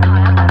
Toyota.